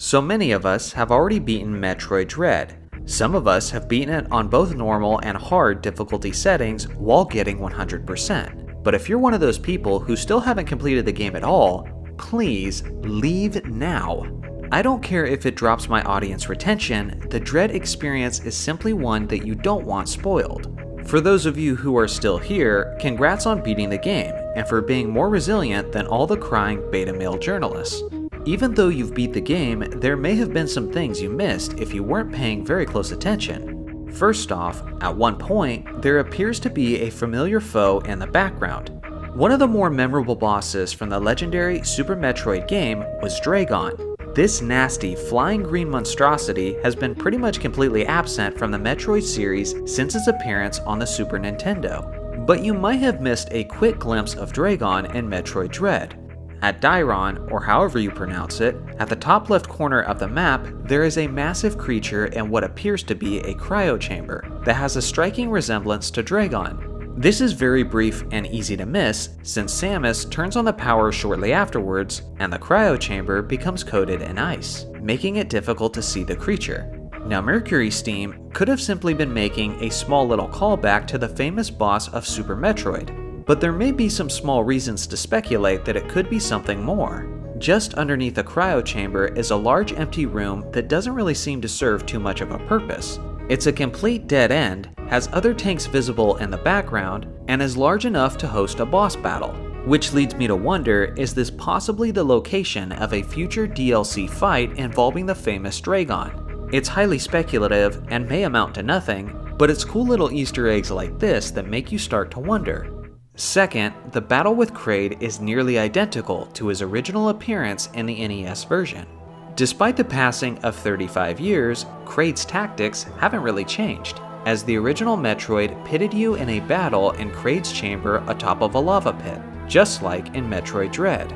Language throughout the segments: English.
So many of us have already beaten Metroid Dread. Some of us have beaten it on both normal and hard difficulty settings while getting 100%. But if you're one of those people who still haven't completed the game at all, please leave now. I don't care if it drops my audience retention, the Dread experience is simply one that you don't want spoiled. For those of you who are still here, congrats on beating the game, and for being more resilient than all the crying beta male journalists. Even though you've beat the game, there may have been some things you missed if you weren't paying very close attention. First off, at one point, there appears to be a familiar foe in the background. One of the more memorable bosses from the legendary Super Metroid game was Draygon. This nasty, flying green monstrosity has been pretty much completely absent from the Metroid series since its appearance on the Super Nintendo. But you might have missed a quick glimpse of Draygon in Metroid Dread. At Dairon, or however you pronounce it, at the top left corner of the map, there is a massive creature in what appears to be a cryo chamber that has a striking resemblance to Draygon, This is very brief and easy to miss since Samus turns on the power shortly afterwards and the cryo chamber becomes coated in ice, making it difficult to see the creature. Now MercurySteam could have simply been making a small little callback to the famous boss of Super Metroid, but there may be some small reasons to speculate that it could be something more. Just underneath the cryo chamber is a large empty room that doesn't really seem to serve too much of a purpose. It's a complete dead end, has other tanks visible in the background, and is large enough to host a boss battle. Which leads me to wonder is this possibly the location of a future DLC fight involving the famous Draygon? It's highly speculative and may amount to nothing, but it's cool little Easter eggs like this that make you start to wonder Second, the battle with Kraid is nearly identical to his original appearance in the NES version. Despite the passing of 35 years, Kraid's tactics haven't really changed, as the original Metroid pitted you in a battle in Kraid's chamber atop of a lava pit, just like in Metroid Dread.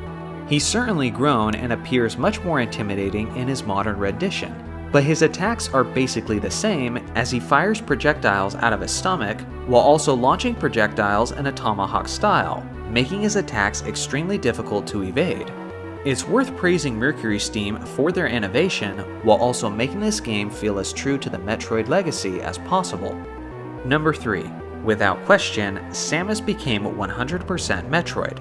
He's certainly grown and appears much more intimidating in his modern rendition, but his attacks are basically the same as he fires projectiles out of his stomach while also launching projectiles in a tomahawk style, making his attacks extremely difficult to evade. It's worth praising MercurySteam for their innovation while also making this game feel as true to the Metroid legacy as possible. Number 3. Without question, Samus became 100% Metroid.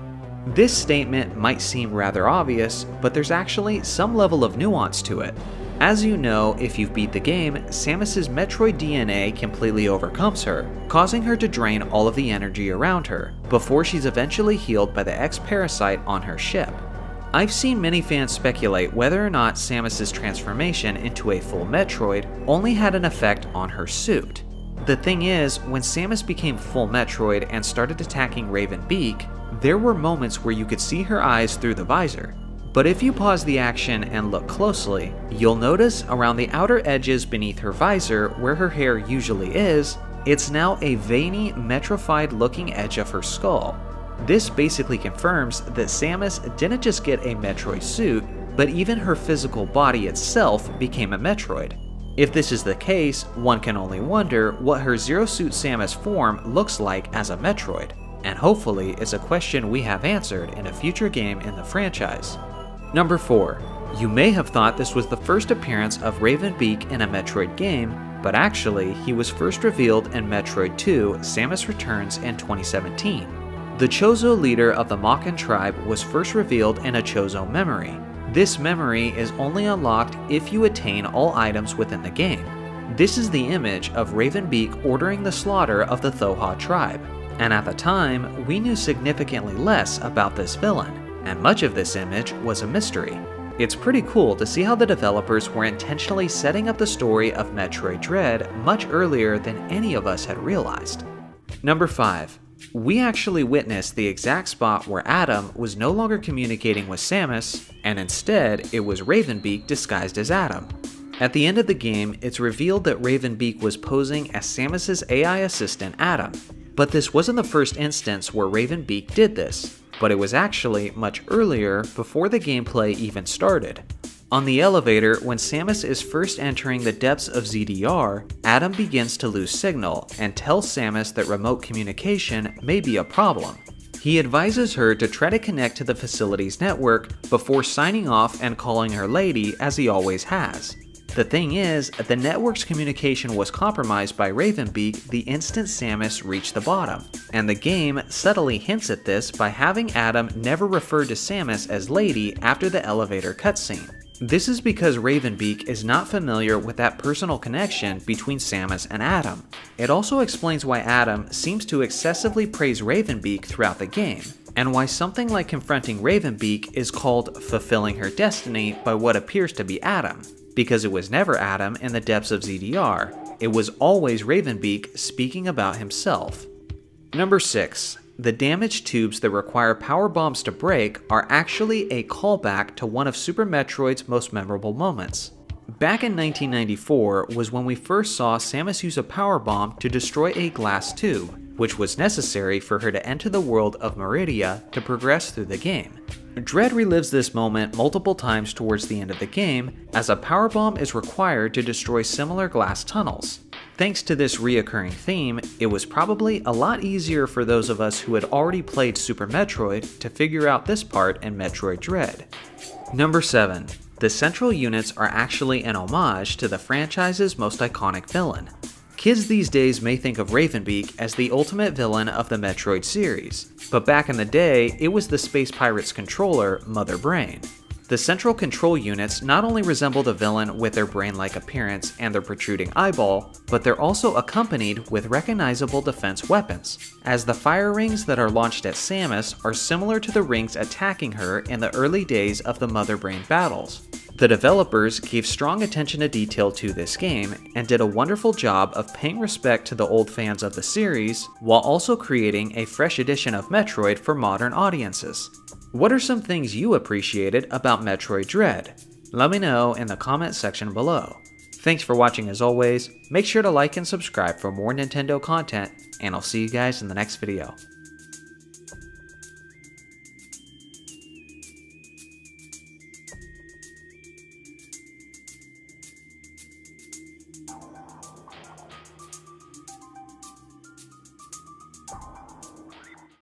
This statement might seem rather obvious, but there's actually some level of nuance to it. As you know, if you've beat the game, Samus's Metroid DNA completely overcomes her, causing her to drain all of the energy around her, before she's eventually healed by the X-parasite on her ship. I've seen many fans speculate whether or not Samus's transformation into a full Metroid only had an effect on her suit. The thing is, when Samus became full Metroid and started attacking Raven Beak, there were moments where you could see her eyes through the visor, but if you pause the action and look closely, you'll notice around the outer edges beneath her visor where her hair usually is, it's now a veiny, metrified looking edge of her skull. This basically confirms that Samus didn't just get a Metroid suit, but even her physical body itself became a Metroid. If this is the case, one can only wonder what her Zero Suit Samus form looks like as a Metroid, and hopefully it's a question we have answered in a future game in the franchise. Number 4. You may have thought this was the first appearance of Raven Beak in a Metroid game, but actually, he was first revealed in Metroid 2 Samus Returns in 2017. The Chozo leader of the Mawkin tribe was first revealed in a Chozo memory. This memory is only unlocked if you attain all items within the game. This is the image of Raven Beak ordering the slaughter of the Thoha tribe, and at the time, we knew significantly less about this villain and much of this image was a mystery. It's pretty cool to see how the developers were intentionally setting up the story of Metroid Dread much earlier than any of us had realized. Number 5. We actually witnessed the exact spot where Adam was no longer communicating with Samus, and instead it was Raven Beak disguised as Adam. At the end of the game, it's revealed that Raven Beak was posing as Samus's AI assistant Adam. But this wasn't the first instance where Raven Beak did this but it was actually much earlier before the gameplay even started. On the elevator, when Samus is first entering the depths of ZDR, Adam begins to lose signal and tells Samus that remote communication may be a problem. He advises her to try to connect to the facility's network before signing off and calling her lady as he always has. The thing is, the network's communication was compromised by Raven Beak the instant Samus reached the bottom, and the game subtly hints at this by having Adam never refer to Samus as Lady after the elevator cutscene. This is because Raven Beak is not familiar with that personal connection between Samus and Adam. It also explains why Adam seems to excessively praise Raven Beak throughout the game, and why something like confronting Raven Beak is called fulfilling her destiny by what appears to be Adam. Because it was never Adam in the depths of ZDR, it was always Raven Beak speaking about himself. Number 6. The damaged tubes that require power bombs to break are actually a callback to one of Super Metroid's most memorable moments. Back in 1994 was when we first saw Samus use a power bomb to destroy a glass tube, which was necessary for her to enter the world of Maridia to progress through the game. Dread relives this moment multiple times towards the end of the game, as a power bomb is required to destroy similar glass tunnels. Thanks to this reoccurring theme, it was probably a lot easier for those of us who had already played Super Metroid to figure out this part in Metroid Dread. Number 7. The central units are actually an homage to the franchise's most iconic villain, Kids these days may think of Raven Beak as the ultimate villain of the Metroid series, but back in the day, it was the Space Pirates controller, Mother Brain. The central control units not only resemble the villain with their brain-like appearance and their protruding eyeball, but they're also accompanied with recognizable defense weapons, as the fire rings that are launched at Samus are similar to the rings attacking her in the early days of the Mother Brain battles. The developers gave strong attention to detail to this game and did a wonderful job of paying respect to the old fans of the series while also creating a fresh edition of Metroid for modern audiences. What are some things you appreciated about Metroid Dread? Let me know in the comment section below. Thanks for watching as always, make sure to like and subscribe for more Nintendo content, and I'll see you guys in the next video.